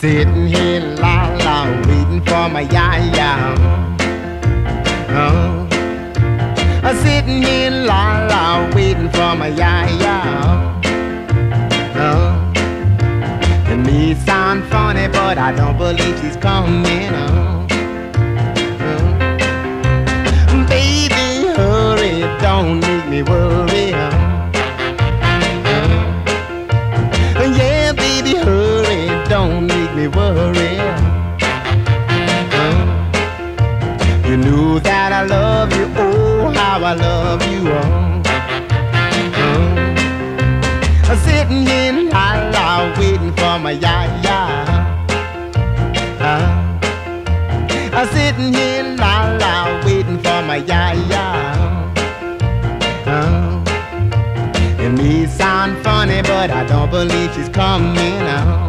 Sitting here la la waiting for my ya ya. Oh. I'm sitting here la la waiting for my ya ya. Oh. It may sound funny, but I don't believe she's coming. Oh. Baby, hurry, don't make me worry. For my ya ya. Uh, I'm sitting here la la waiting for my ya ya. Uh, it may sound funny, but I don't believe she's coming. Uh,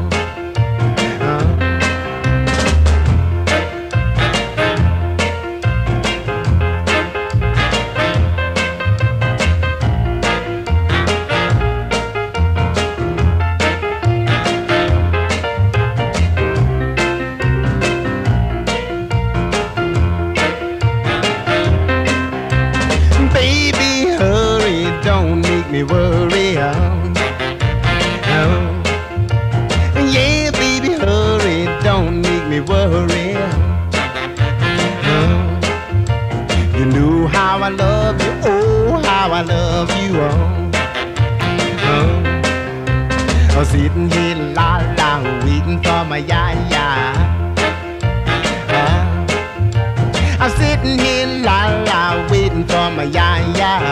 me worry. Oh, oh. Yeah, baby, hurry, don't make me worry. Oh, you knew how I love you, oh, how I love you. Oh, oh. I'm sitting here la la waiting for my ya ya. Ah. I'm sitting here la la waiting for my ya ya.